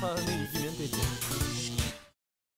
他能赢，就对了。